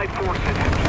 Allied forces.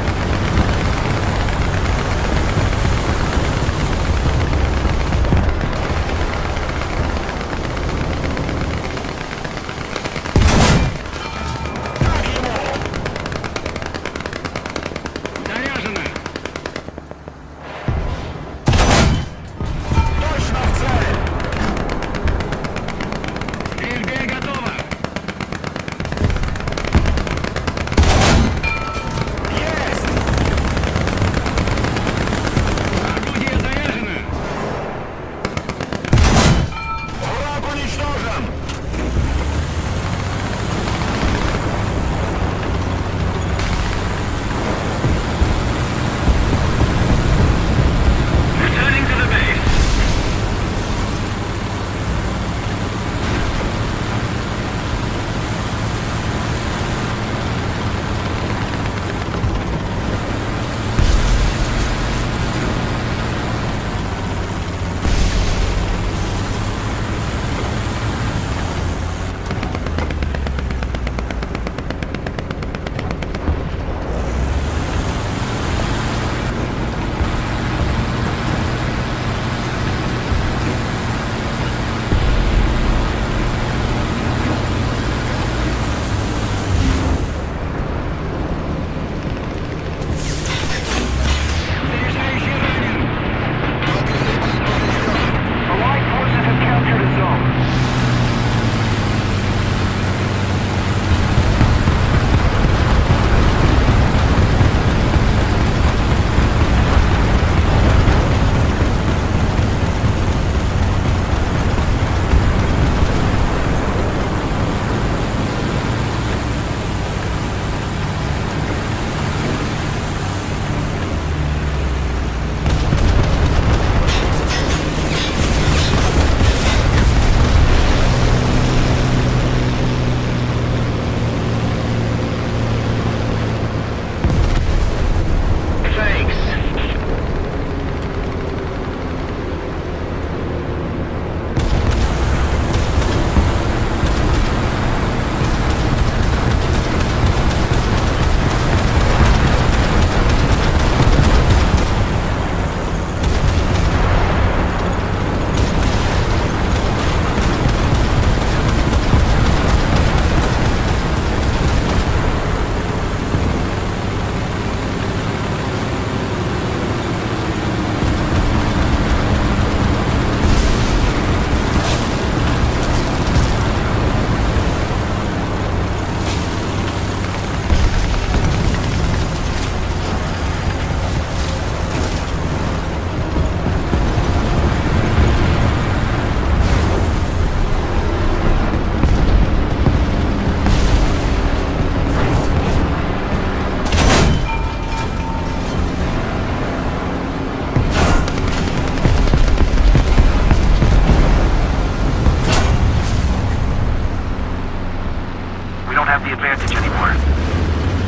have the advantage anymore.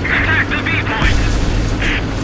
Attack the B-point!